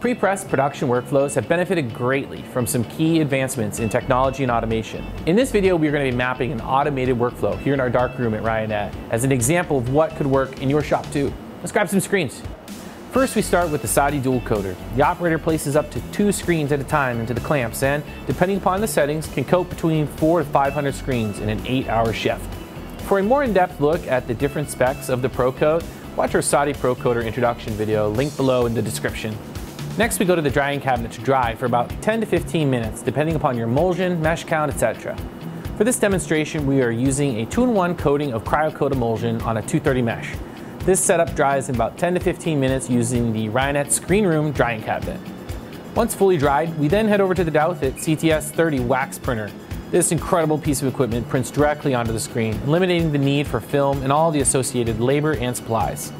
Pre-press production workflows have benefited greatly from some key advancements in technology and automation. In this video, we're going to be mapping an automated workflow here in our dark room at Ryonet as an example of what could work in your shop too. Let's grab some screens. First, we start with the Saati dual coater. The operator places up to two screens at a time into the clamps and, depending upon the settings, can coat between four to 500 screens in an eight hour shift. For a more in-depth look at the different specs of the Pro Coat, watch our Saati Pro Coater introduction video linked below in the description. Next, we go to the drying cabinet to dry for about 10 to 15 minutes, depending upon your emulsion, mesh count, etc. For this demonstration, we are using a 2-in-1 coating of CryoCoat emulsion on a 230 mesh. This setup dries in about 10 to 15 minutes using the Ryonet Screen Room drying cabinet. Once fully dried, we then head over to the Douthitt CTS 30 wax printer. This incredible piece of equipment prints directly onto the screen, eliminating the need for film and all the associated labor and supplies.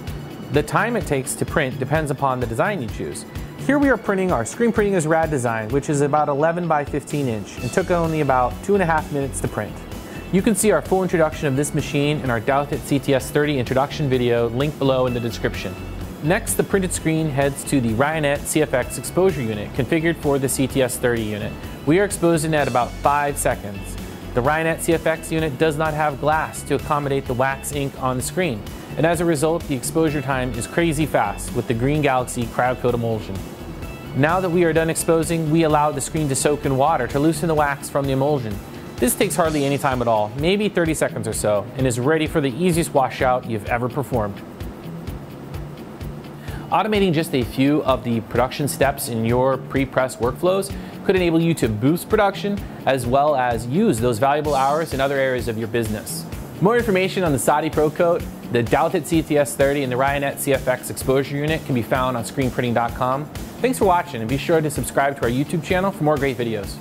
The time it takes to print depends upon the design you choose. Here we are printing our Screen Printing is Rad design, which is about 11 by 15 inch and took only about two and a half minutes to print. You can see our full introduction of this machine in our Douthitt CTS30 introduction video linked below in the description. Next, the printed screen heads to the Ryonet CFX exposure unit configured for the CTS30 unit. We are exposing at about 5 seconds. The Ryonet CFX unit does not have glass to accommodate the wax ink on the screen, and as a result, the exposure time is crazy fast with the Green Galaxy CryoCoat emulsion. Now that we are done exposing, we allow the screen to soak in water to loosen the wax from the emulsion. This takes hardly any time at all, maybe 30 seconds or so, and is ready for the easiest washout you've ever performed. Automating just a few of the production steps in your pre-press workflows could enable you to boost production as well as use those valuable hours in other areas of your business. More information on the Saati Pro Coat, the Douthitt CTS30, and the Ryonet CFX exposure unit can be found on screenprinting.com. Thanks for watching and be sure to subscribe to our YouTube channel for more great videos.